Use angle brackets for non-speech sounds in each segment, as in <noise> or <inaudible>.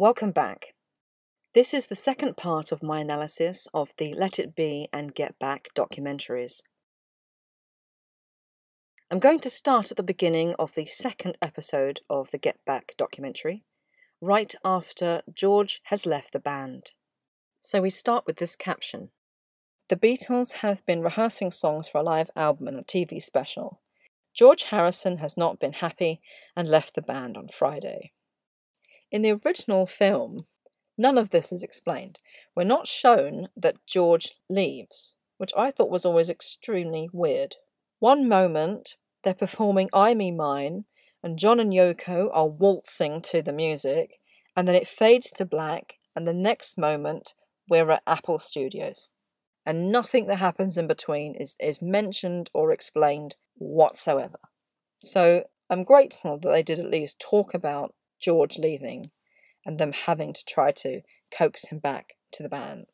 Welcome back. This is the second part of my analysis of the Let It Be and Get Back documentaries. I'm going to start at the beginning of the second episode of the Get Back documentary, right after George has left the band. So we start with this caption The Beatles have been rehearsing songs for a live album and a TV special. George Harrison has not been happy and left the band on Friday. In the original film, none of this is explained. We're not shown that George leaves, which I thought was always extremely weird. One moment, they're performing I Me Mine, and John and Yoko are waltzing to the music, and then it fades to black, and the next moment, we're at Apple Studios. And nothing that happens in between is, is mentioned or explained whatsoever. So I'm grateful that they did at least talk about George leaving and them having to try to coax him back to the band.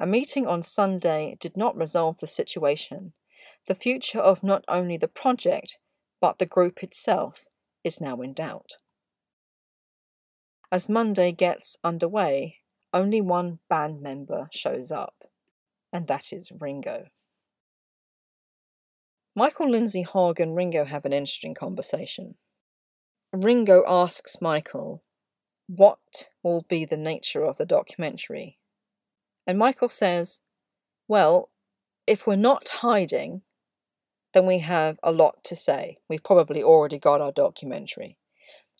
A meeting on Sunday did not resolve the situation. The future of not only the project, but the group itself is now in doubt. As Monday gets underway, only one band member shows up, and that is Ringo. Michael Lindsay Hogg and Ringo have an interesting conversation. Ringo asks Michael, What will be the nature of the documentary? And Michael says, Well, if we're not hiding, then we have a lot to say. We've probably already got our documentary.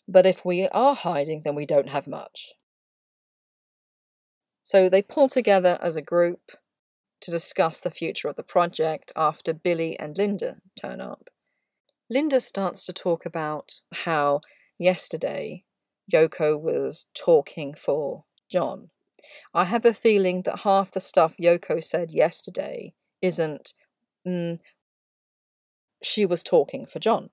But if we are hiding, then we don't have much. So they pull together as a group to discuss the future of the project after Billy and Linda turn up. Linda starts to talk about how yesterday Yoko was talking for John. I have a feeling that half the stuff Yoko said yesterday isn't mm, she was talking for John.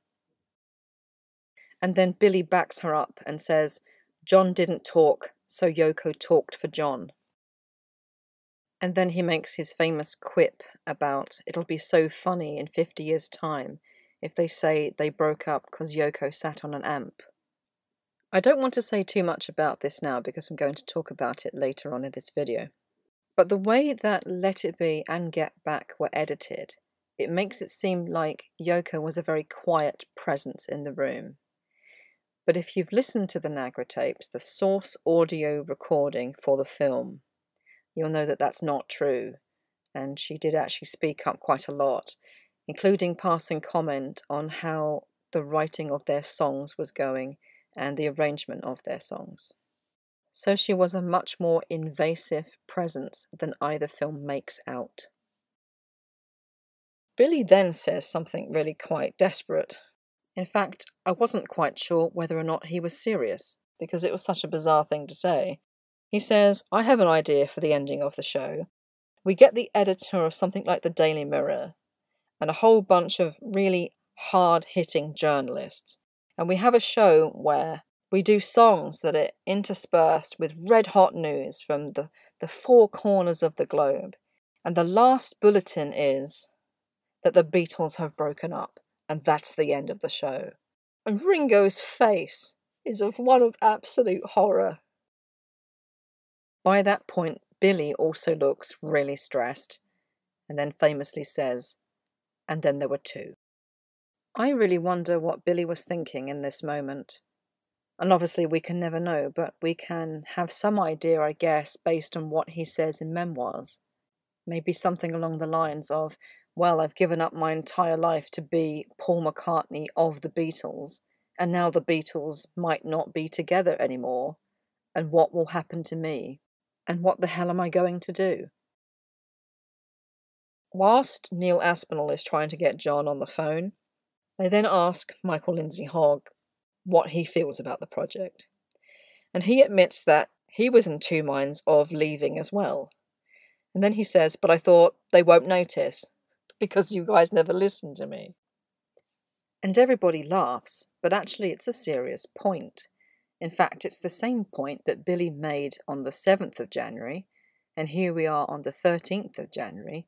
And then Billy backs her up and says, John didn't talk, so Yoko talked for John. And then he makes his famous quip about it'll be so funny in 50 years' time if they say they broke up because Yoko sat on an amp. I don't want to say too much about this now because I'm going to talk about it later on in this video. But the way that Let It Be and Get Back were edited it makes it seem like Yoko was a very quiet presence in the room. But if you've listened to the Nagra tapes, the source audio recording for the film, you'll know that that's not true. And she did actually speak up quite a lot, including passing comment on how the writing of their songs was going and the arrangement of their songs. So she was a much more invasive presence than either film makes out. Billy then says something really quite desperate. In fact, I wasn't quite sure whether or not he was serious, because it was such a bizarre thing to say. He says, I have an idea for the ending of the show. We get the editor of something like the Daily Mirror and a whole bunch of really hard hitting journalists, and we have a show where we do songs that are interspersed with red hot news from the, the four corners of the globe. And the last bulletin is that the Beatles have broken up, and that's the end of the show. And Ringo's face is of one of absolute horror. By that point, Billy also looks really stressed, and then famously says, and then there were two. I really wonder what Billy was thinking in this moment. And obviously, we can never know, but we can have some idea, I guess, based on what he says in memoirs. Maybe something along the lines of, well, I've given up my entire life to be Paul McCartney of the Beatles, and now the Beatles might not be together anymore. And what will happen to me? And what the hell am I going to do? Whilst Neil Aspinall is trying to get John on the phone, they then ask Michael Lindsay Hogg what he feels about the project. And he admits that he was in two minds of leaving as well. And then he says, But I thought they won't notice <laughs> because you guys never listen to me. And everybody laughs, but actually it's a serious point. In fact, it's the same point that Billy made on the 7th of January, and here we are on the 13th of January,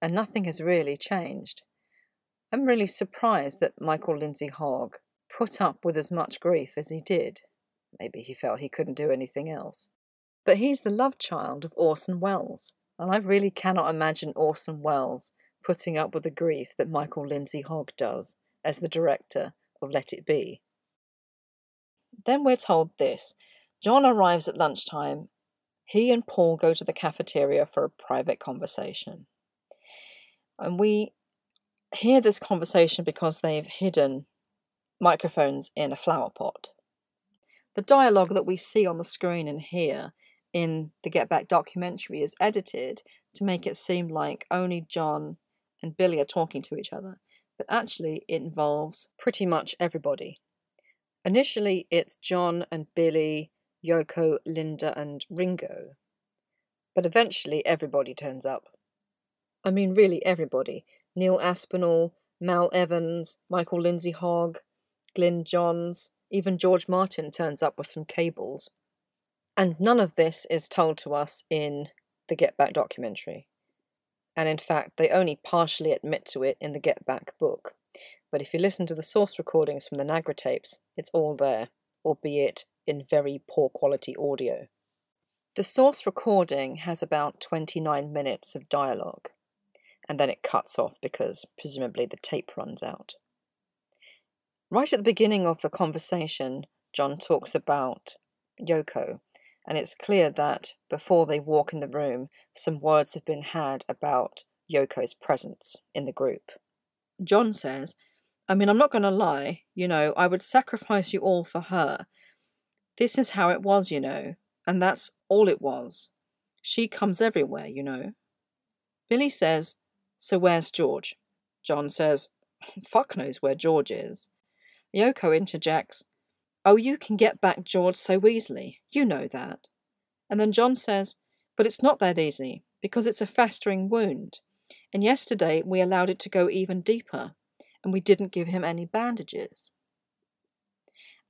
and nothing has really changed. I'm really surprised that Michael Lindsay Hogg put up with as much grief as he did. Maybe he felt he couldn't do anything else. But he's the love child of Orson Welles, and I really cannot imagine Orson Welles putting up with the grief that Michael Lindsay Hogg does as the director of Let It Be. Then we're told this John arrives at lunchtime. He and Paul go to the cafeteria for a private conversation. And we hear this conversation because they've hidden microphones in a flower pot. The dialogue that we see on the screen and hear in the Get Back documentary is edited to make it seem like only John and Billy are talking to each other, but actually it involves pretty much everybody. Initially, it's John and Billy, Yoko, Linda, and Ringo, but eventually everybody turns up. I mean, really everybody. Neil Aspinall, Mal Evans, Michael Lindsay Hogg, Glyn Johns, even George Martin turns up with some cables. And none of this is told to us in the Get Back documentary. And in fact, they only partially admit to it in the Get Back book. But if you listen to the source recordings from the Nagra tapes, it's all there, albeit in very poor quality audio. The source recording has about 29 minutes of dialogue, and then it cuts off because presumably the tape runs out. Right at the beginning of the conversation, John talks about Yoko, and it's clear that before they walk in the room, some words have been had about Yoko's presence in the group. John says, I mean, I'm not going to lie, you know, I would sacrifice you all for her. This is how it was, you know, and that's all it was. She comes everywhere, you know. Billy says, So where's George? John says, <laughs> Fuck knows where George is. Yoko interjects, Oh, you can get back George so easily. You know that. And then John says, But it's not that easy, because it's a festering wound. And yesterday we allowed it to go even deeper, and we didn't give him any bandages.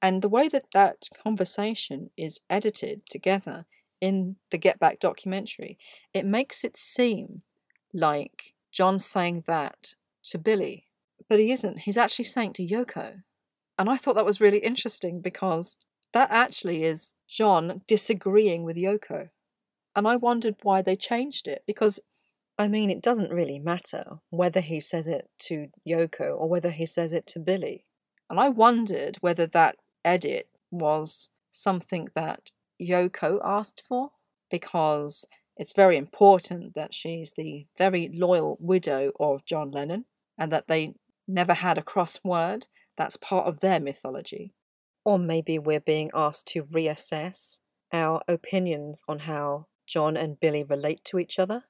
And the way that that conversation is edited together in the Get Back documentary, it makes it seem like John's saying that to Billy, but he isn't. He's actually saying to Yoko. And I thought that was really interesting because that actually is John disagreeing with Yoko. And I wondered why they changed it because, I mean, it doesn't really matter whether he says it to Yoko or whether he says it to Billy. And I wondered whether that edit was something that Yoko asked for because it's very important that she's the very loyal widow of John Lennon and that they never had a cross word that's part of their mythology. Or maybe we're being asked to reassess our opinions on how John and Billy relate to each other.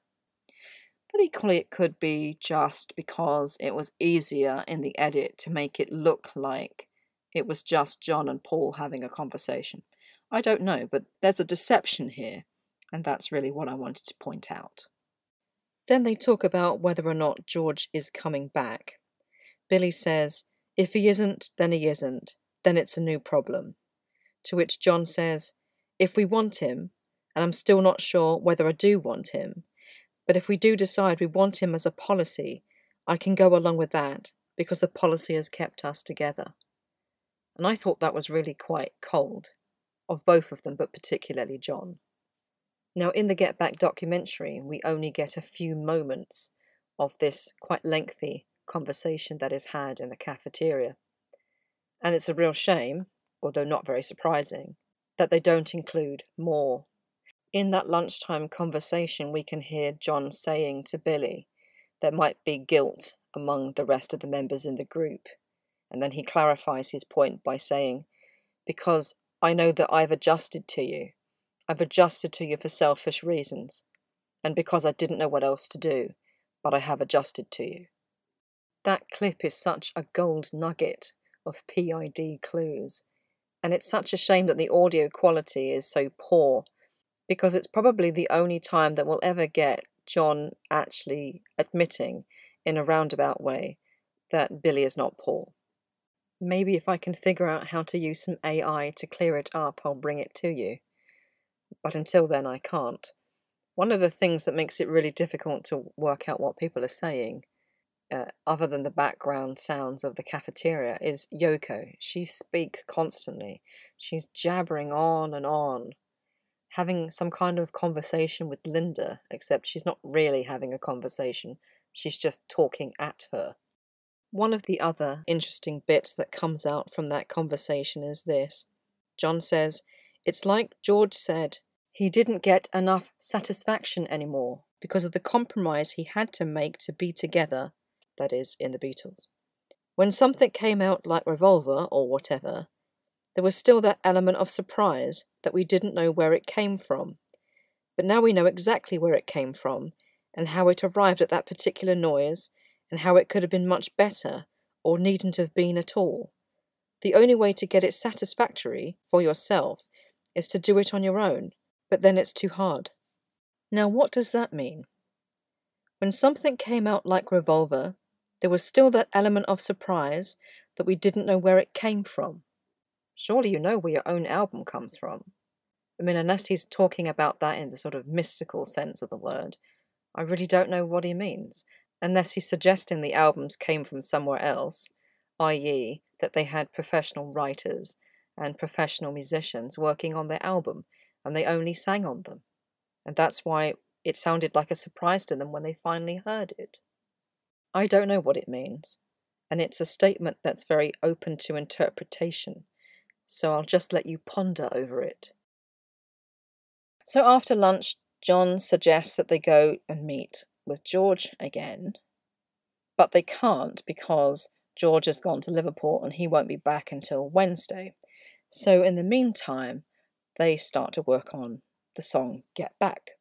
But equally, it could be just because it was easier in the edit to make it look like it was just John and Paul having a conversation. I don't know, but there's a deception here, and that's really what I wanted to point out. Then they talk about whether or not George is coming back. Billy says, if he isn't, then he isn't. Then it's a new problem. To which John says, If we want him, and I'm still not sure whether I do want him, but if we do decide we want him as a policy, I can go along with that because the policy has kept us together. And I thought that was really quite cold, of both of them, but particularly John. Now, in the Get Back documentary, we only get a few moments of this quite lengthy conversation that is had in the cafeteria. And it's a real shame, although not very surprising, that they don't include more. In that lunchtime conversation, we can hear John saying to Billy there might be guilt among the rest of the members in the group. And then he clarifies his point by saying, Because I know that I've adjusted to you. I've adjusted to you for selfish reasons, and because I didn't know what else to do, but I have adjusted to you. That clip is such a gold nugget of PID clues, and it's such a shame that the audio quality is so poor because it's probably the only time that we'll ever get John actually admitting in a roundabout way that Billy is not Paul. Maybe if I can figure out how to use some AI to clear it up, I'll bring it to you. But until then, I can't. One of the things that makes it really difficult to work out what people are saying uh, other than the background sounds of the cafeteria, is Yoko. She speaks constantly. She's jabbering on and on, having some kind of conversation with Linda, except she's not really having a conversation, she's just talking at her. One of the other interesting bits that comes out from that conversation is this John says, It's like George said, he didn't get enough satisfaction anymore because of the compromise he had to make to be together, that is, in the Beatles. When something came out like Revolver or whatever, there was still that element of surprise that we didn't know where it came from. But now we know exactly where it came from and how it arrived at that particular noise and how it could have been much better or needn't have been at all. The only way to get it satisfactory for yourself is to do it on your own but then it's too hard. Now, what does that mean? When something came out like Revolver, there was still that element of surprise that we didn't know where it came from. Surely you know where your own album comes from. I mean, unless he's talking about that in the sort of mystical sense of the word, I really don't know what he means. Unless he's suggesting the albums came from somewhere else, i.e., that they had professional writers and professional musicians working on their album and they only sang on them. And that's why it sounded like a surprise to them when they finally heard it. I don't know what it means, and it's a statement that's very open to interpretation, so I'll just let you ponder over it. So after lunch, John suggests that they go and meet with George again, but they can't because George has gone to Liverpool and he won't be back until Wednesday. So in the meantime, they start to work on the song Get Back.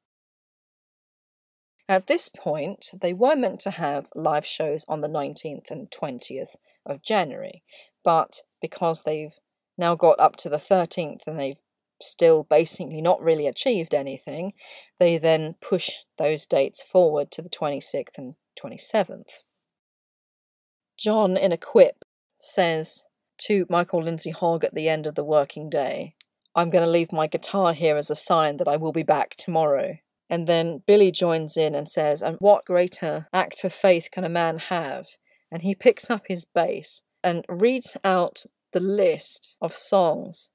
At this point, they were meant to have live shows on the 19th and 20th of January, but because they've now got up to the 13th and they've still basically not really achieved anything, they then push those dates forward to the 26th and 27th. John, in a quip, says to Michael Lindsay Hogg at the end of the working day, I'm going to leave my guitar here as a sign that I will be back tomorrow. And then Billy joins in and says, And what greater act of faith can a man have? And he picks up his bass and reads out the list of songs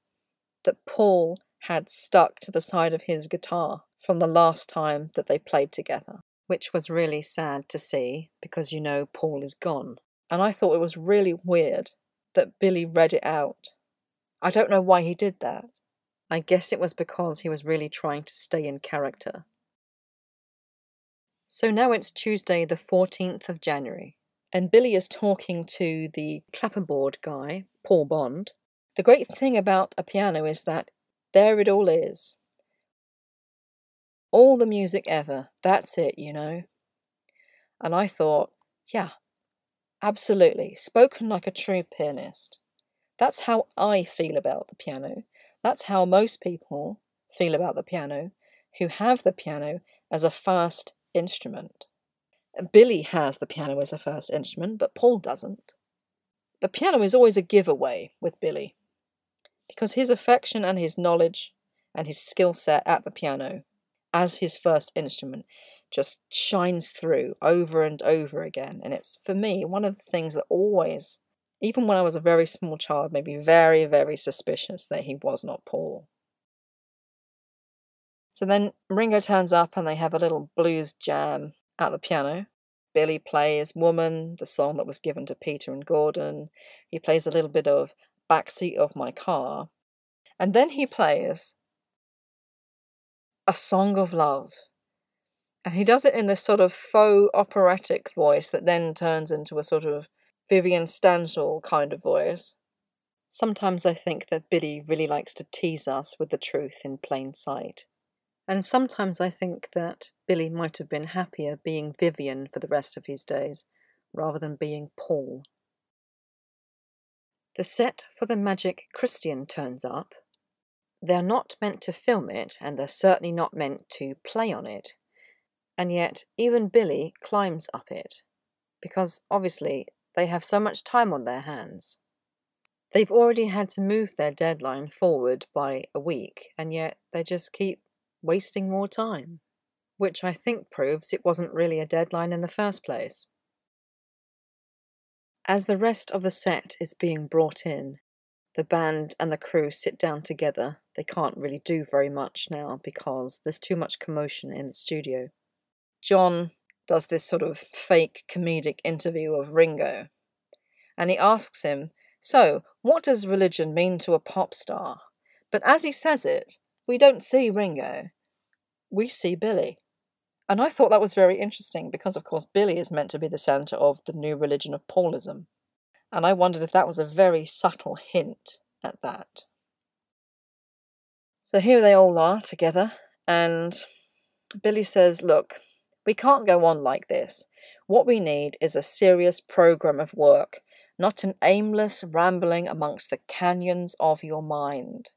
that Paul had stuck to the side of his guitar from the last time that they played together, which was really sad to see because you know Paul is gone. And I thought it was really weird that Billy read it out. I don't know why he did that. I guess it was because he was really trying to stay in character. So now it's Tuesday, the 14th of January, and Billy is talking to the clapperboard guy, Paul Bond. The great thing about a piano is that there it all is. All the music ever, that's it, you know. And I thought, yeah, absolutely, spoken like a true pianist. That's how I feel about the piano. That's how most people feel about the piano who have the piano as a first instrument. Billy has the piano as a first instrument, but Paul doesn't. The piano is always a giveaway with Billy because his affection and his knowledge and his skill set at the piano as his first instrument just shines through over and over again. And it's, for me, one of the things that always even when I was a very small child, made me very, very suspicious that he was not Paul. So then Ringo turns up and they have a little blues jam at the piano. Billy plays Woman, the song that was given to Peter and Gordon. He plays a little bit of Backseat of My Car. And then he plays A Song of Love. And he does it in this sort of faux operatic voice that then turns into a sort of Vivian Stanshall kind of voice. Sometimes I think that Billy really likes to tease us with the truth in plain sight. And sometimes I think that Billy might have been happier being Vivian for the rest of his days, rather than being Paul. The set for the Magic Christian turns up. They're not meant to film it, and they're certainly not meant to play on it. And yet, even Billy climbs up it. Because obviously, they have so much time on their hands. They've already had to move their deadline forward by a week, and yet they just keep wasting more time, which I think proves it wasn't really a deadline in the first place. As the rest of the set is being brought in, the band and the crew sit down together. They can't really do very much now because there's too much commotion in the studio. John does this sort of fake comedic interview of Ringo, and he asks him, So, what does religion mean to a pop star? But as he says it, we don't see Ringo, we see Billy. And I thought that was very interesting because, of course, Billy is meant to be the centre of the new religion of Paulism. And I wondered if that was a very subtle hint at that. So here they all are together, and Billy says, Look, we can't go on like this. What we need is a serious program of work, not an aimless rambling amongst the canyons of your mind.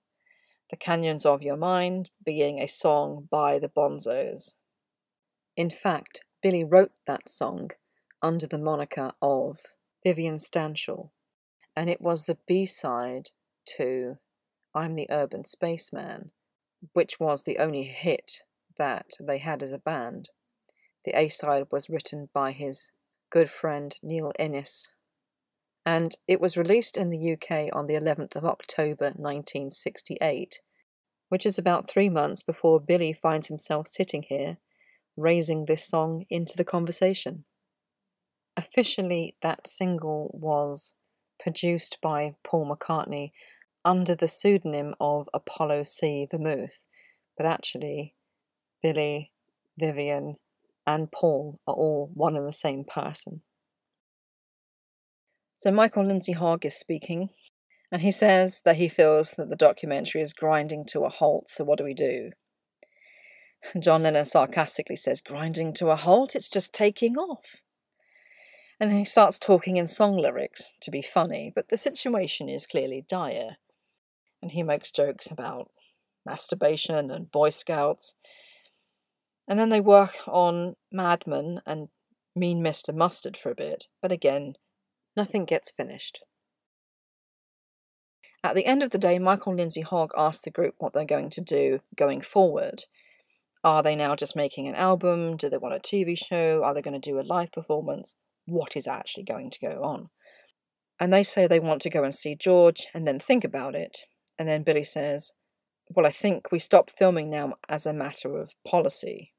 The Canyons of Your Mind being a song by the Bonzos. In fact, Billy wrote that song under the moniker of Vivian Stanshall, and it was the B side to I'm the Urban Spaceman, which was the only hit that they had as a band. The A side was written by his good friend Neil Innes, and it was released in the UK on the 11th of October 1968, which is about three months before Billy finds himself sitting here, raising this song into the conversation. Officially, that single was produced by Paul McCartney under the pseudonym of Apollo C. Vermouth, but actually, Billy, Vivian, and Paul are all one and the same person. So Michael Lindsay Hogg is speaking, and he says that he feels that the documentary is grinding to a halt, so what do we do? John Lennon sarcastically says, Grinding to a halt? It's just taking off. And then he starts talking in song lyrics to be funny, but the situation is clearly dire. And he makes jokes about masturbation and Boy Scouts and then they work on Madman and Mean Mr. Mustard for a bit, but again, nothing gets finished. At the end of the day, Michael Lindsay Hogg asked the group what they're going to do going forward. Are they now just making an album? Do they want a TV show? Are they going to do a live performance? What is actually going to go on? And they say they want to go and see George and then think about it. And then Billy says, Well, I think we stop filming now as a matter of policy.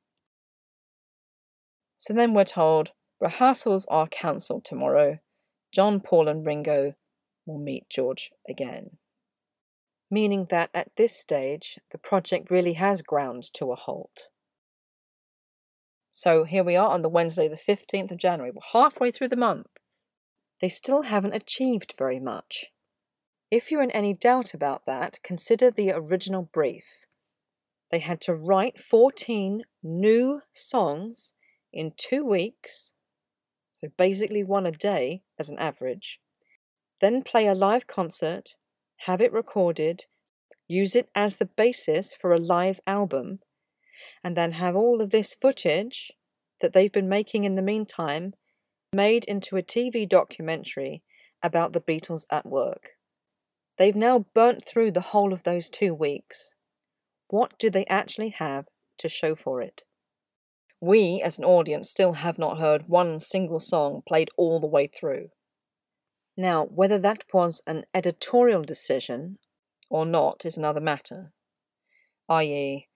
So then we're told rehearsals are cancelled tomorrow. John, Paul, and Ringo will meet George again. Meaning that at this stage, the project really has ground to a halt. So here we are on the Wednesday, the 15th of January. We're halfway through the month. They still haven't achieved very much. If you're in any doubt about that, consider the original brief. They had to write 14 new songs in two weeks, so basically one a day as an average, then play a live concert, have it recorded, use it as the basis for a live album, and then have all of this footage that they've been making in the meantime made into a TV documentary about the Beatles at work. They've now burnt through the whole of those two weeks. What do they actually have to show for it? We, as an audience, still have not heard one single song played all the way through. Now, whether that was an editorial decision or not is another matter, i.e.,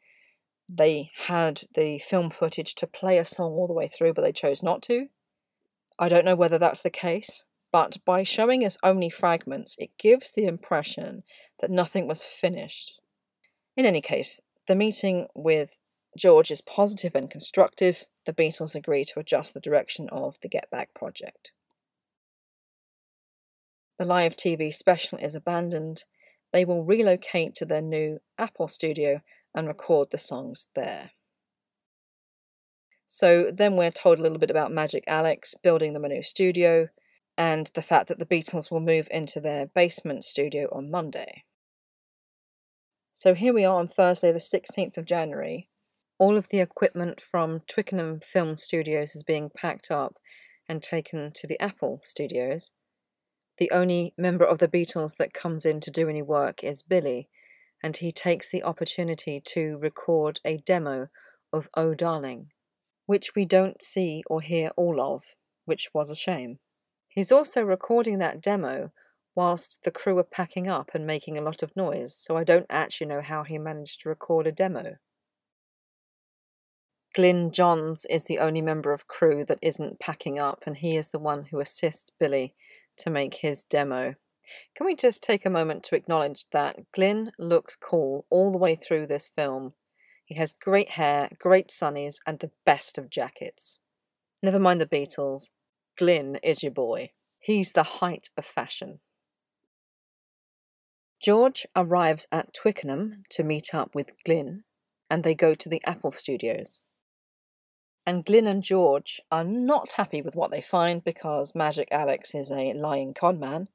they had the film footage to play a song all the way through, but they chose not to. I don't know whether that's the case, but by showing us only fragments, it gives the impression that nothing was finished. In any case, the meeting with George is positive and constructive, the Beatles agree to adjust the direction of the Get Back project. The live TV special is abandoned. They will relocate to their new Apple studio and record the songs there. So then we're told a little bit about Magic Alex building them a new studio and the fact that the Beatles will move into their basement studio on Monday. So here we are on Thursday, the 16th of January, all of the equipment from Twickenham Film Studios is being packed up and taken to the Apple Studios. The only member of the Beatles that comes in to do any work is Billy, and he takes the opportunity to record a demo of Oh Darling, which we don't see or hear all of, which was a shame. He's also recording that demo whilst the crew are packing up and making a lot of noise, so I don't actually know how he managed to record a demo. Glyn Johns is the only member of crew that isn't packing up, and he is the one who assists Billy to make his demo. Can we just take a moment to acknowledge that Glyn looks cool all the way through this film? He has great hair, great sunnies, and the best of jackets. Never mind the Beatles. Glyn is your boy. He's the height of fashion. George arrives at Twickenham to meet up with Glyn, and they go to the Apple Studios. And Glyn and George are not happy with what they find because Magic Alex is a lying conman.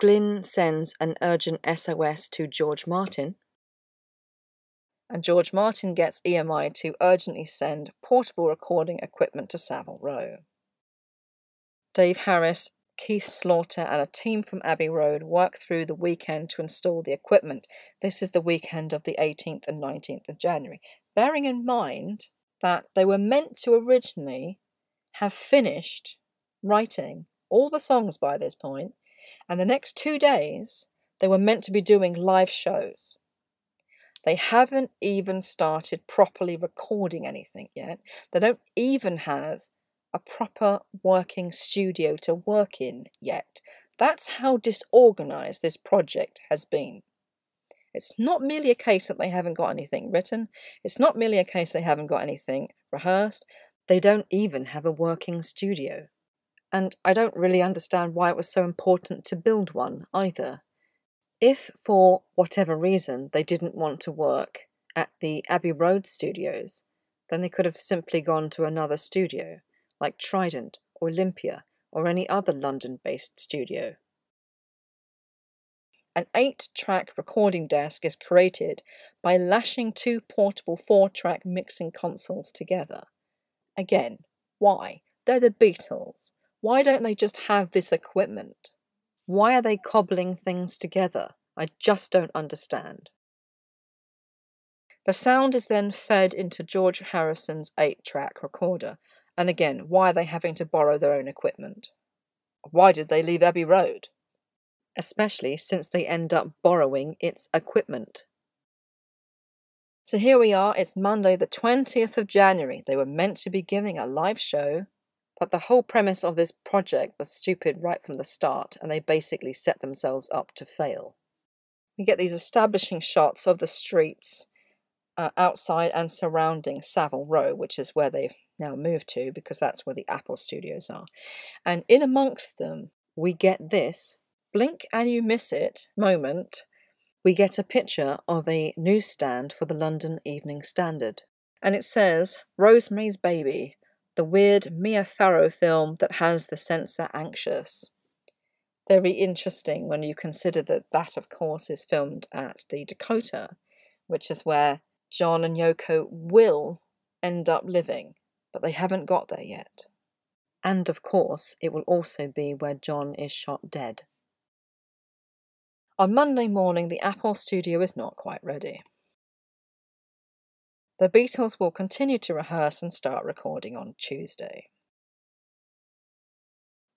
Glyn sends an urgent SOS to George Martin, and George Martin gets EMI to urgently send portable recording equipment to Savile Row. Dave Harris, Keith Slaughter, and a team from Abbey Road work through the weekend to install the equipment. This is the weekend of the 18th and 19th of January. Bearing in mind that they were meant to originally have finished writing all the songs by this point, and the next two days they were meant to be doing live shows. They haven't even started properly recording anything yet. They don't even have a proper working studio to work in yet. That's how disorganized this project has been. It's not merely a case that they haven't got anything written, it's not merely a case they haven't got anything rehearsed, they don't even have a working studio. And I don't really understand why it was so important to build one either. If, for whatever reason, they didn't want to work at the Abbey Road studios, then they could have simply gone to another studio, like Trident or Olympia or any other London based studio. An eight track recording desk is created by lashing two portable four track mixing consoles together. Again, why? They're the Beatles. Why don't they just have this equipment? Why are they cobbling things together? I just don't understand. The sound is then fed into George Harrison's 8 track recorder, and again, why are they having to borrow their own equipment? Why did they leave Abbey Road? Especially since they end up borrowing its equipment. So here we are, it's Monday, the 20th of January. They were meant to be giving a live show but the whole premise of this project was stupid right from the start, and they basically set themselves up to fail. We get these establishing shots of the streets uh, outside and surrounding Savile Row, which is where they've now moved to because that's where the Apple studios are. And in amongst them, we get this blink and you miss it moment. We get a picture of a newsstand for the London Evening Standard. And it says, Rosemary's Baby, the weird Mia Farrow film that has the censor anxious. Very interesting when you consider that that, of course, is filmed at the Dakota, which is where John and Yoko will end up living, but they haven't got there yet. And of course, it will also be where John is shot dead. On Monday morning, the Apple studio is not quite ready. The Beatles will continue to rehearse and start recording on Tuesday.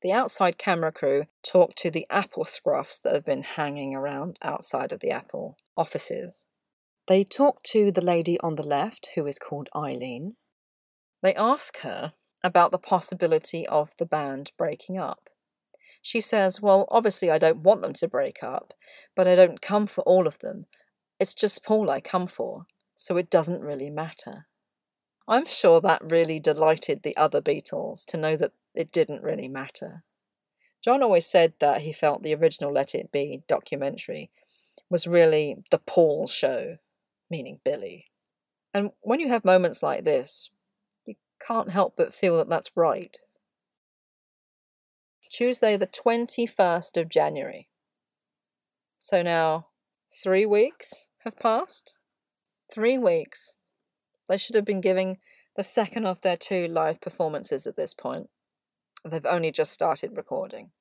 The outside camera crew talk to the Apple scruffs that have been hanging around outside of the Apple offices. They talk to the lady on the left, who is called Eileen. They ask her about the possibility of the band breaking up. She says, Well, obviously, I don't want them to break up, but I don't come for all of them. It's just Paul I come for so it doesn't really matter. I'm sure that really delighted the other Beatles to know that it didn't really matter. John always said that he felt the original Let It Be documentary was really the Paul show, meaning Billy. And when you have moments like this, you can't help but feel that that's right. Tuesday, the 21st of January. So now three weeks have passed. Three weeks. They should have been giving the second of their two live performances at this point. They've only just started recording.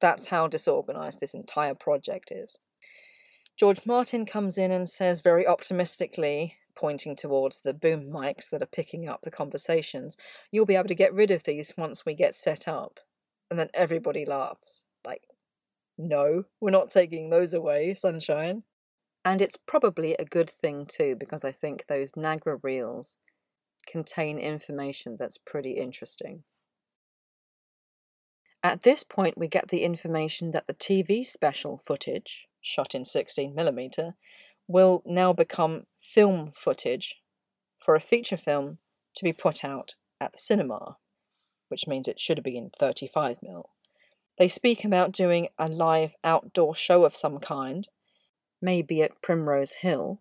That's how disorganized this entire project is. George Martin comes in and says very optimistically, pointing towards the boom mics that are picking up the conversations, You'll be able to get rid of these once we get set up. And then everybody laughs. Like, no, we're not taking those away, sunshine. And it's probably a good thing too, because I think those Nagra reels contain information that's pretty interesting. At this point, we get the information that the TV special footage, shot in 16mm, will now become film footage for a feature film to be put out at the cinema, which means it should have been 35 mil. They speak about doing a live outdoor show of some kind, maybe at Primrose Hill,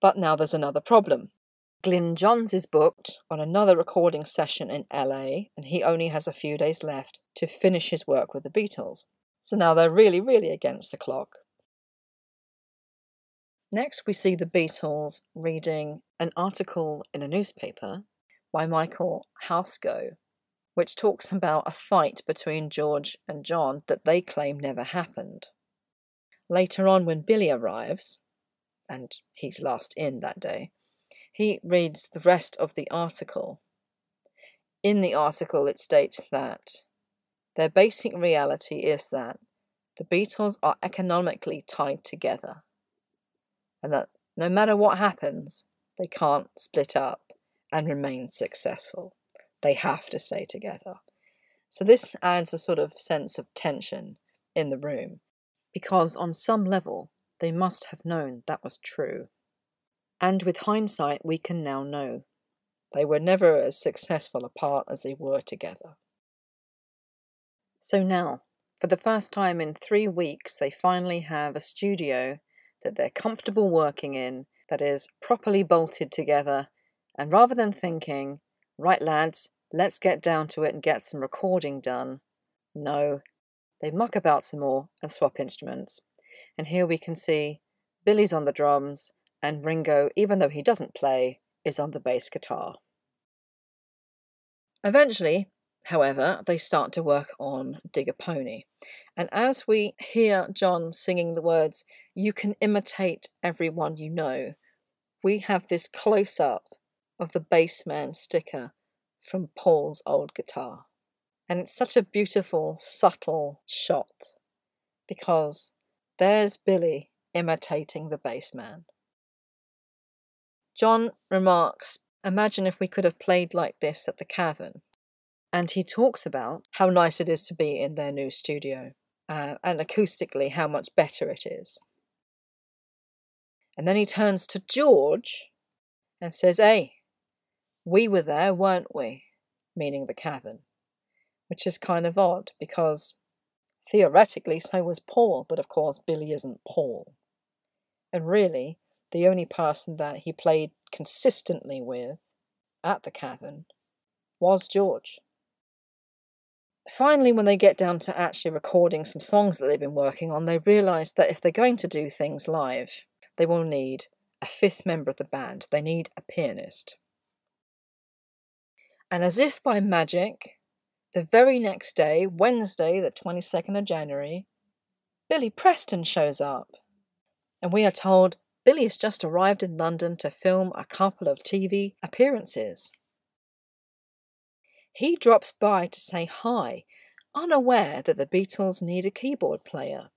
but now there's another problem. Glyn Johns is booked on another recording session in LA, and he only has a few days left to finish his work with the Beatles. So now they're really, really against the clock. Next, we see the Beatles reading an article in a newspaper by Michael Housego, which talks about a fight between George and John that they claim never happened. Later on, when Billy arrives, and he's last in that day, he reads the rest of the article. In the article, it states that their basic reality is that the Beatles are economically tied together, and that no matter what happens, they can't split up and remain successful. They have to stay together. So, this adds a sort of sense of tension in the room because, on some level, they must have known that was true. And with hindsight, we can now know. They were never as successful apart as they were together. So now, for the first time in three weeks, they finally have a studio that they're comfortable working in, that is properly bolted together, and rather than thinking, right lads, let's get down to it and get some recording done, no, they muck about some more and swap instruments. And here we can see Billy's on the drums, and Ringo, even though he doesn't play, is on the bass guitar. Eventually, however, they start to work on Dig a Pony. And as we hear John singing the words, You can imitate everyone you know, we have this close up of the bassman sticker from Paul's old guitar. And it's such a beautiful, subtle shot because there's Billy imitating the bassman. John remarks, Imagine if we could have played like this at the Cavern. And he talks about how nice it is to be in their new studio uh, and acoustically how much better it is. And then he turns to George and says, Hey, we were there, weren't we? Meaning the cavern. Which is kind of odd because theoretically so was Paul, but of course Billy isn't Paul. And really, the only person that he played consistently with at the cavern was George. Finally, when they get down to actually recording some songs that they've been working on, they realise that if they're going to do things live, they will need a fifth member of the band. They need a pianist. And as if by magic, the very next day, Wednesday, the 22nd of January, Billy Preston shows up. And we are told Billy has just arrived in London to film a couple of TV appearances. He drops by to say hi, unaware that the Beatles need a keyboard player.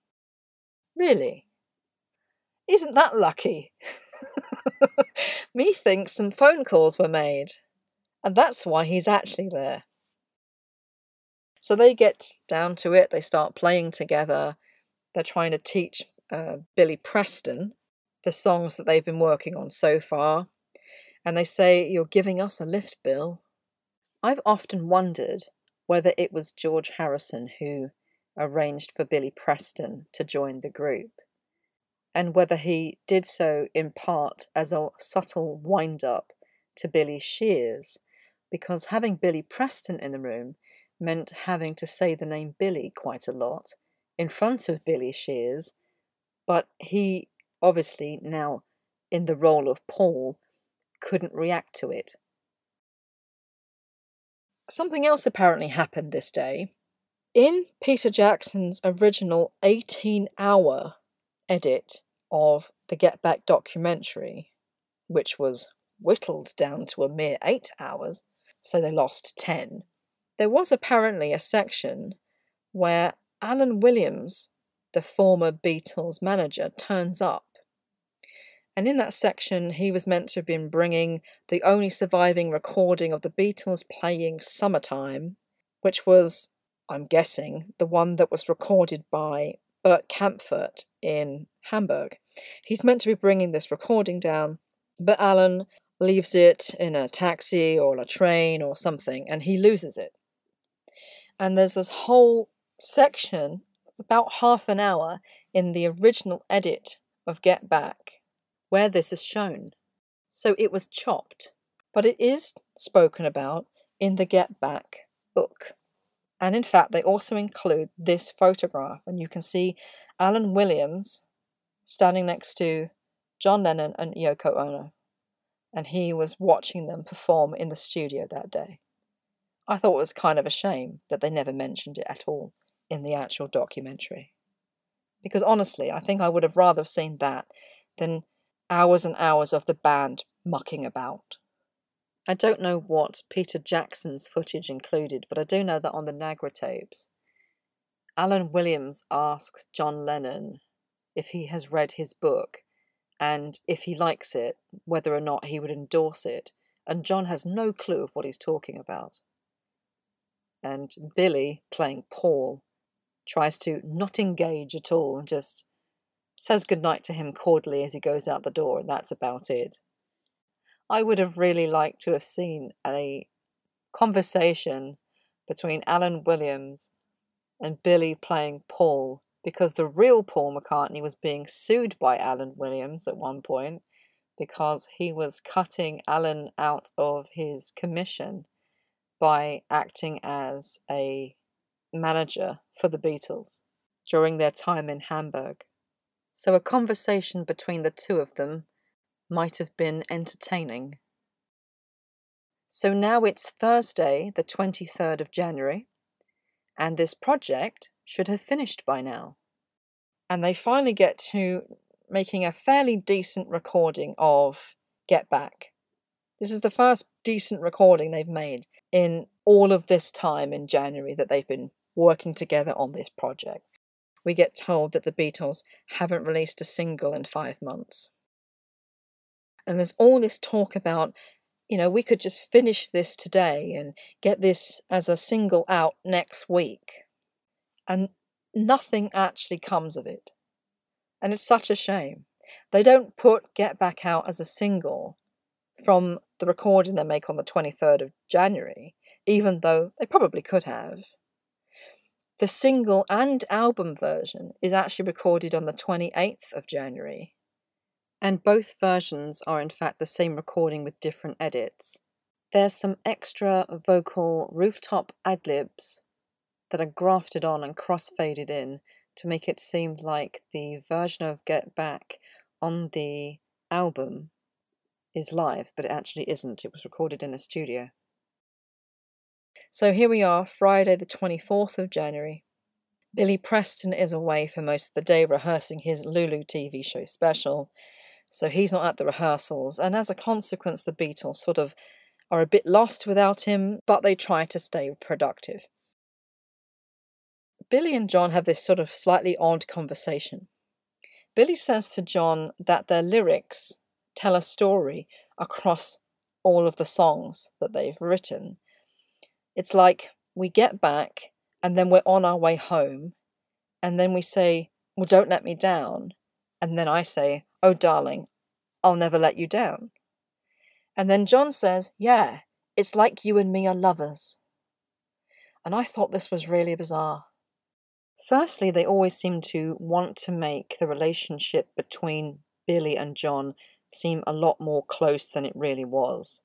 Really? Isn't that lucky? <laughs> Methinks some phone calls were made, and that's why he's actually there. So they get down to it, they start playing together. They're trying to teach uh, Billy Preston, the songs that they've been working on so far. And they say, You're giving us a lift, Bill. I've often wondered whether it was George Harrison who arranged for Billy Preston to join the group, and whether he did so in part as a subtle wind up to Billy Shears, because having Billy Preston in the room meant having to say the name Billy quite a lot in front of Billy Shears, but he obviously now in the role of Paul, couldn't react to it. Something else apparently happened this day. In Peter Jackson's original 18 hour edit of the Get Back documentary, which was whittled down to a mere eight hours, so they lost 10, there was apparently a section where Alan Williams, the former Beatles manager, turns up. And in that section, he was meant to have been bringing the only surviving recording of the Beatles playing Summertime, which was, I'm guessing, the one that was recorded by Bert Kaempfert in Hamburg. He's meant to be bringing this recording down, but Alan leaves it in a taxi or a train or something, and he loses it. And there's this whole section, it's about half an hour, in the original edit of Get Back, where this is shown. So it was chopped, but it is spoken about in the Get Back book. And in fact, they also include this photograph, and you can see Alan Williams standing next to John Lennon and Yoko Ono. And he was watching them perform in the studio that day. I thought it was kind of a shame that they never mentioned it at all in the actual documentary. Because honestly, I think I would have rather seen that than hours and hours of the band mucking about. I don't know what Peter Jackson's footage included, but I do know that on the Nagra tapes, Alan Williams asks John Lennon if he has read his book and if he likes it, whether or not he would endorse it. And John has no clue of what he's talking about. And Billy, playing Paul, tries to not engage at all and just says goodnight to him cordially as he goes out the door, and that's about it. I would have really liked to have seen a conversation between Alan Williams and Billy playing Paul because the real Paul McCartney was being sued by Alan Williams at one point because he was cutting Alan out of his commission by acting as a manager for the Beatles during their time in Hamburg. So a conversation between the two of them might have been entertaining. So now it's Thursday, the 23rd of January, and this project should have finished by now. And they finally get to making a fairly decent recording of Get Back. This is the first decent recording they've made in all of this time in January that they've been working together on this project. We get told that the Beatles haven't released a single in five months. And there's all this talk about, you know, we could just finish this today and get this as a single out next week. And nothing actually comes of it. And it's such a shame. They don't put Get Back out as a single from the recording they make on the 23rd of January, even though they probably could have. The single and album version is actually recorded on the 28th of January, and both versions are in fact the same recording with different edits. There's some extra vocal rooftop ad libs that are grafted on and cross faded in to make it seem like the version of Get Back on the album is live, but it actually isn't. It was recorded in a studio. So here we are, Friday, the 24th of January. Billy Preston is away for most of the day rehearsing his Lulu TV show special, so he's not at the rehearsals, and as a consequence, the Beatles sort of are a bit lost without him, but they try to stay productive. Billy and John have this sort of slightly odd conversation. Billy says to John that their lyrics tell a story across all of the songs that they've written. It's like we get back and then we're on our way home, and then we say, Well, don't let me down. And then I say, Oh, darling, I'll never let you down. And then John says, Yeah, it's like you and me are lovers. And I thought this was really bizarre. Firstly, they always seem to want to make the relationship between Billy and John seem a lot more close than it really was.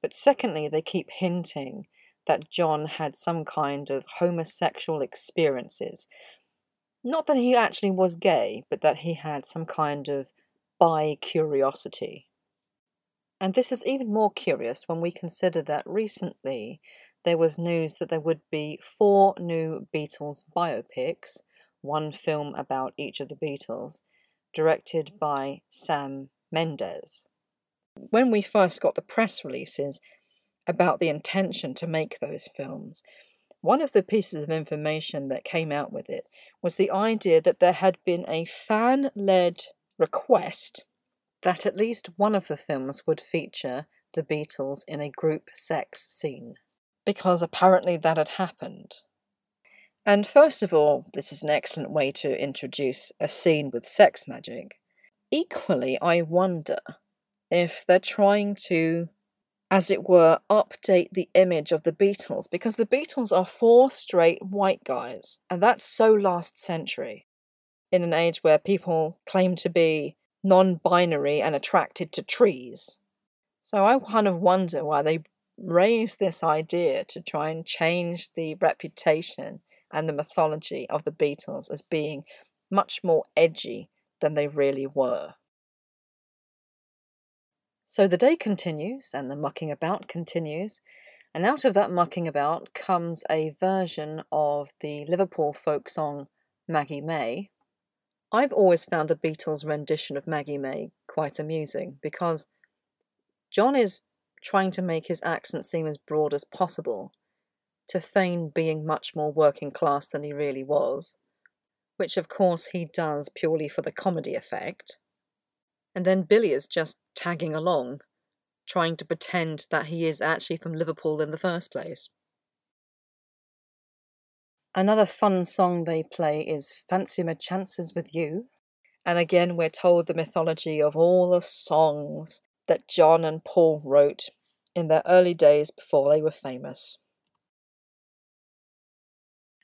But secondly, they keep hinting that John had some kind of homosexual experiences. Not that he actually was gay, but that he had some kind of bi curiosity. And this is even more curious when we consider that recently there was news that there would be four new Beatles biopics, one film about each of the Beatles, directed by Sam Mendes. When we first got the press releases, about the intention to make those films. One of the pieces of information that came out with it was the idea that there had been a fan led request that at least one of the films would feature the Beatles in a group sex scene, because apparently that had happened. And first of all, this is an excellent way to introduce a scene with sex magic. Equally, I wonder if they're trying to, as it were, update the image of the Beatles, because the Beatles are four straight white guys, and that's so last century. In an age where people claim to be non binary and attracted to trees. So I kind of wonder why they raised this idea to try and change the reputation and the mythology of the Beatles as being much more edgy than they really were. So the day continues and the mucking about continues, and out of that mucking about comes a version of the Liverpool folk song Maggie May. I've always found the Beatles' rendition of Maggie May quite amusing because John is trying to make his accent seem as broad as possible, to feign being much more working class than he really was, which of course he does purely for the comedy effect. And then Billy is just tagging along, trying to pretend that he is actually from Liverpool in the first place. Another fun song they play is Fancy My Chances with You. And again, we're told the mythology of all the songs that John and Paul wrote in their early days before they were famous.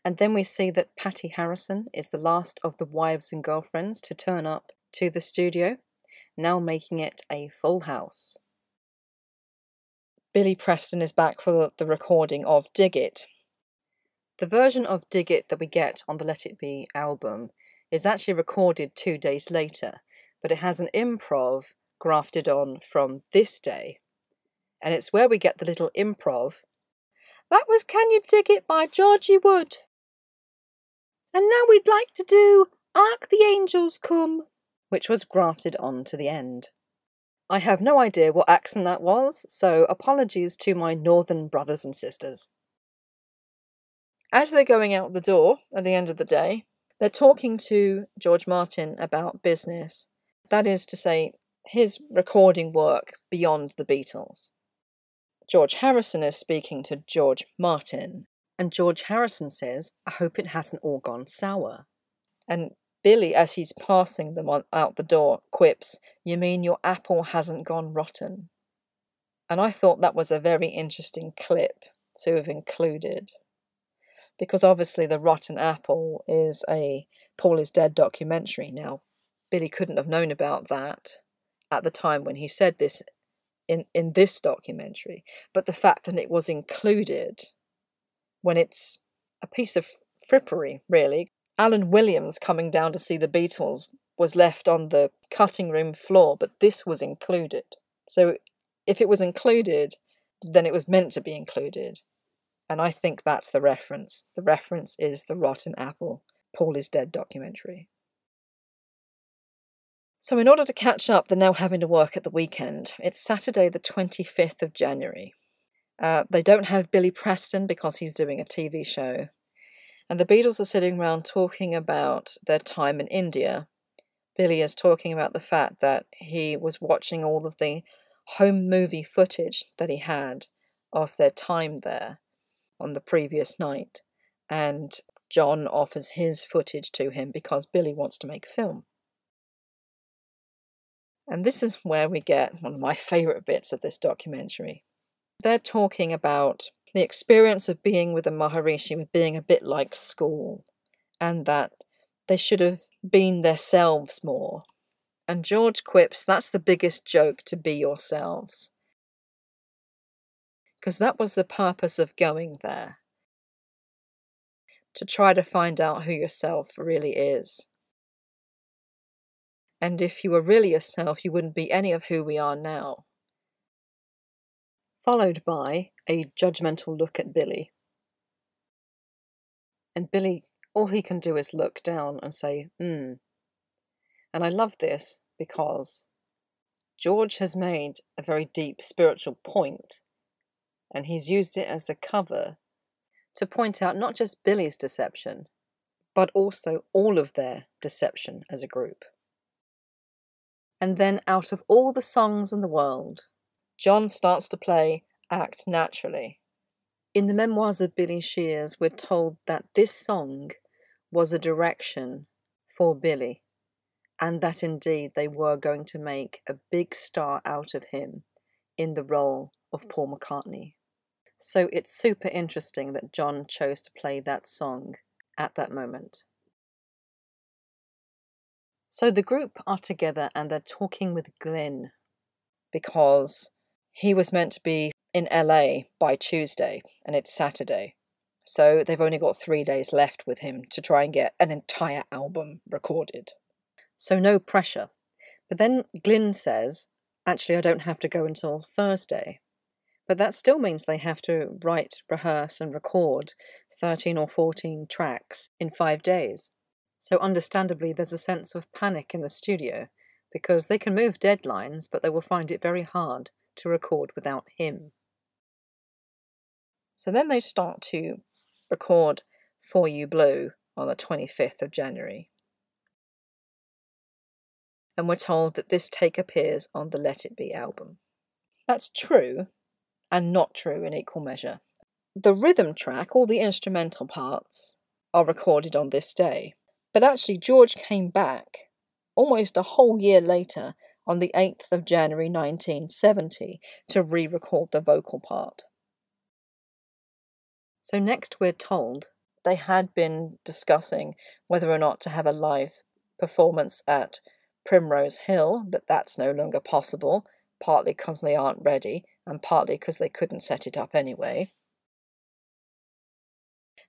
And then we see that Pattie Harrison is the last of the wives and girlfriends to turn up to the studio, now making it a full house. Billy Preston is back for the recording of Dig It. The version of Dig It that we get on the Let It Be album is actually recorded two days later, but it has an improv grafted on from this day. And it's where we get the little improv. That was Can You Dig It by Georgie Wood. And now we'd like to do Ark the Angels Come, which was grafted on to the end. I have no idea what accent that was, so apologies to my northern brothers and sisters. As they're going out the door at the end of the day, they're talking to George Martin about business. That is to say, his recording work beyond the Beatles. George Harrison is speaking to George Martin and George Harrison says, I hope it hasn't all gone sour. And Billy, as he's passing them on, out the door, quips, You mean your apple hasn't gone rotten? And I thought that was a very interesting clip to have included. Because obviously, The Rotten Apple is a Paul is Dead documentary. Now, Billy couldn't have known about that at the time when he said this in, in this documentary, but the fact that it was included when it's a piece of frippery, really. Alan Williams coming down to see the Beatles was left on the cutting room floor, but this was included. So if it was included, then it was meant to be included. And I think that's the reference. The reference is the Rotten Apple, Paul is Dead documentary. So, in order to catch up, they're now having to work at the weekend. It's Saturday, the 25th of January. Uh, they don't have Billy Preston because he's doing a TV show. And the Beatles are sitting around talking about their time in India. Billy is talking about the fact that he was watching all of the home movie footage that he had of their time there on the previous night. And John offers his footage to him because Billy wants to make a film. And this is where we get one of my favourite bits of this documentary. They're talking about the experience of being with a Maharishi with being a bit like school, and that they should have been themselves more. And George quips, that's the biggest joke to be yourselves. Because that was the purpose of going there. To try to find out who yourself really is. And if you were really yourself, you wouldn't be any of who we are now followed by a judgmental look at Billy. And Billy, all he can do is look down and say, hmm. And I love this because George has made a very deep spiritual point, and he's used it as the cover to point out not just Billy's deception, but also all of their deception as a group. And then, out of all the songs in the world, John starts to play Act Naturally. In the memoirs of Billy Shears, we're told that this song was a direction for Billy, and that indeed they were going to make a big star out of him in the role of Paul McCartney. So it's super interesting that John chose to play that song at that moment. So the group are together and they're talking with Glyn because he was meant to be in LA by Tuesday and it's Saturday. So they've only got three days left with him to try and get an entire album recorded. So no pressure. But then Glyn says, actually, I don't have to go until Thursday. But that still means they have to write, rehearse, and record 13 or 14 tracks in five days. So, understandably, there's a sense of panic in the studio because they can move deadlines, but they will find it very hard to record without him. So then they start to record For You Blue on the 25th of January. And we're told that this take appears on the Let It Be album. That's true, and not true in equal measure. The rhythm track, all the instrumental parts, are recorded on this day. But actually, George came back almost a whole year later on the 8th of January 1970 to re record the vocal part. So, next we're told they had been discussing whether or not to have a live performance at Primrose Hill, but that's no longer possible, partly because they aren't ready, and partly because they couldn't set it up anyway.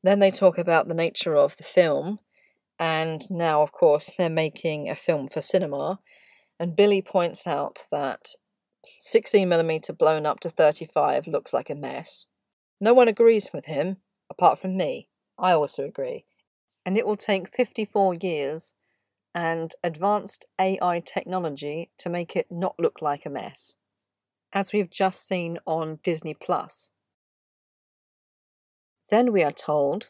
Then they talk about the nature of the film, and now, of course, they're making a film for cinema. And Billy points out that 16mm blown up to 35 looks like a mess. No one agrees with him, apart from me. I also agree. And it will take 54 years and advanced AI technology to make it not look like a mess as we've just seen on Disney Plus. Then we are told,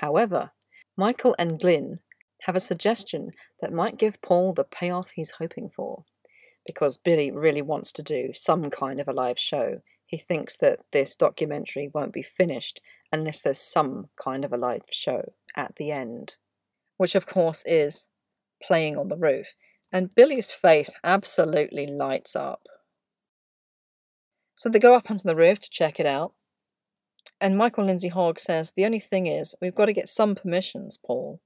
however, Michael and Glyn have a suggestion that might give Paul the payoff he's hoping for. Because Billy really wants to do some kind of a live show. He thinks that this documentary won't be finished unless there's some kind of a live show at the end. Which, of course, is playing on the roof. And Billy's face absolutely lights up. So they go up onto the roof to check it out. And Michael Lindsay Hogg says, The only thing is, we've got to get some permissions, Paul.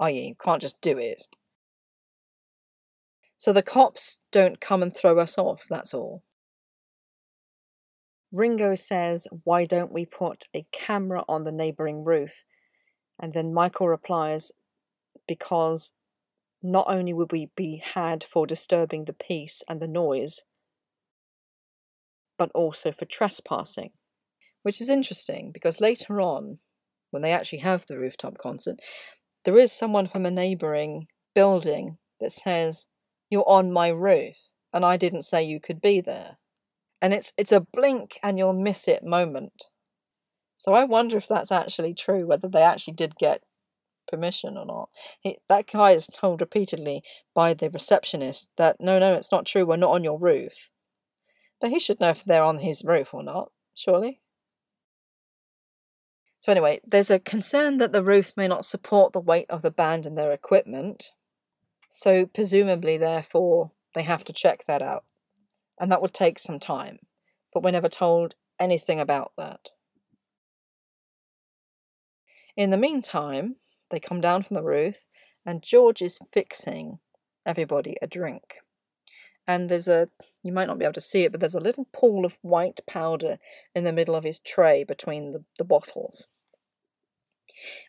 Oh, I.e., you can't just do it. So the cops don't come and throw us off, that's all. Ringo says, Why don't we put a camera on the neighbouring roof? And then Michael replies, Because not only would we be had for disturbing the peace and the noise, but also for trespassing. Which is interesting because later on, when they actually have the rooftop concert, there is someone from a neighbouring building that says, You're on my roof, and I didn't say you could be there. And it's it's a blink and you'll miss it moment. So I wonder if that's actually true, whether they actually did get permission or not. He, that guy is told repeatedly by the receptionist that no, no, it's not true. We're not on your roof. But he should know if they're on his roof or not, surely. So, anyway, there's a concern that the roof may not support the weight of the band and their equipment. So, presumably, therefore, they have to check that out. And that would take some time. But we're never told anything about that. In the meantime, they come down from the roof, and George is fixing everybody a drink and there's a you might not be able to see it but there's a little pool of white powder in the middle of his tray between the, the bottles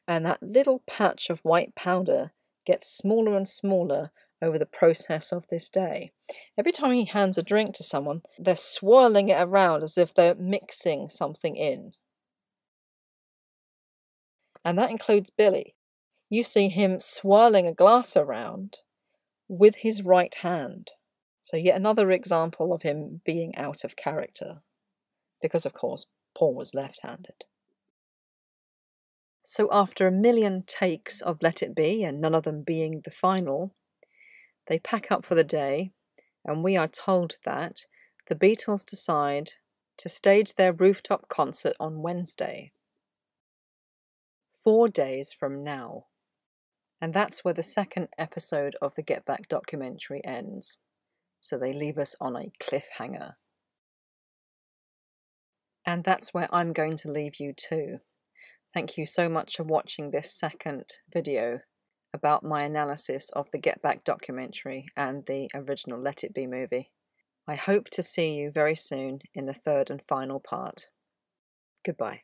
and that little patch of white powder gets smaller and smaller over the process of this day. Every time he hands a drink to someone, they're swirling it around as if they're mixing something in. And that includes Billy. You see him swirling a glass around with his right hand. So, yet another example of him being out of character, because of course Paul was left handed. So, after a million takes of Let It Be, and none of them being the final, they pack up for the day, and we are told that the Beatles decide to stage their rooftop concert on Wednesday, four days from now. And that's where the second episode of the Get Back documentary ends. So they leave us on a cliffhanger. And that's where I'm going to leave you too. Thank you so much for watching this second video about my analysis of the Get Back documentary and the original Let It Be movie. I hope to see you very soon in the third and final part. Goodbye.